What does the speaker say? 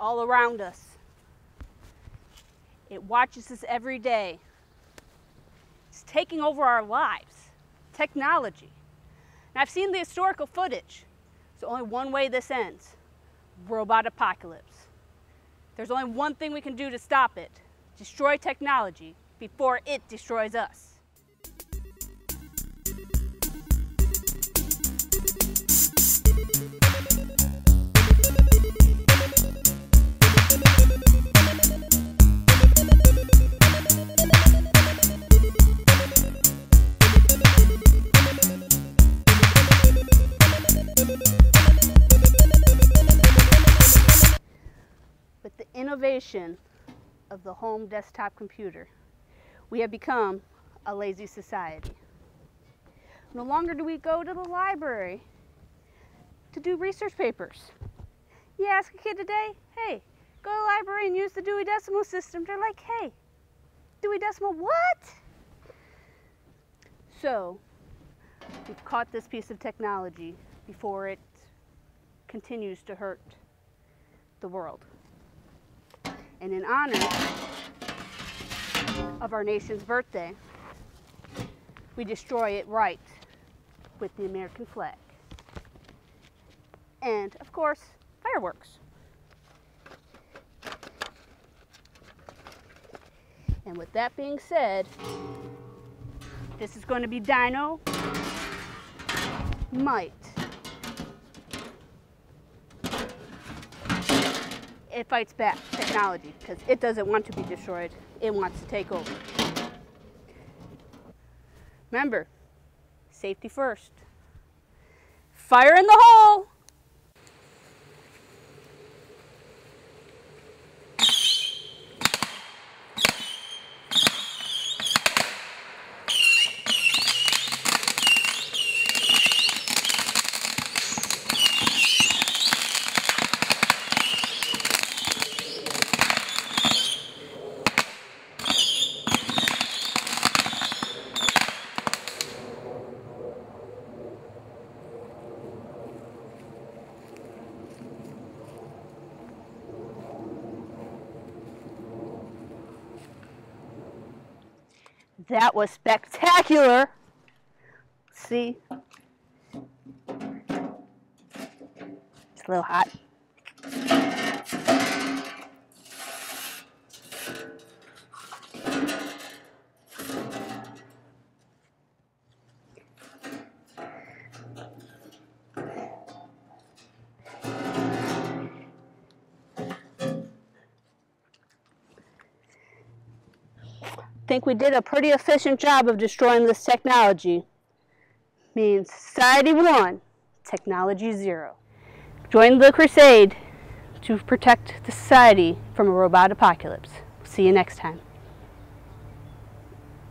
all around us. It watches us every day. It's taking over our lives. Technology. I've seen the historical footage. There's only one way this ends. Robot apocalypse. There's only one thing we can do to stop it. Destroy technology before it destroys us. Innovation of the home desktop computer, we have become a lazy society. No longer do we go to the library to do research papers. You ask a kid today, hey, go to the library and use the Dewey Decimal System. They're like, hey, Dewey Decimal what? So, we've caught this piece of technology before it continues to hurt the world. And in honor of our nation's birthday, we destroy it right with the American flag. And, of course, fireworks. And with that being said, this is going to be Dino Might. It fights back technology because it doesn't want to be destroyed. It wants to take over. Remember, safety first. Fire in the hole! That was spectacular. See? It's a little hot. Think we did a pretty efficient job of destroying this technology. Means society one, technology zero. Join the crusade to protect the society from a robot apocalypse. See you next time.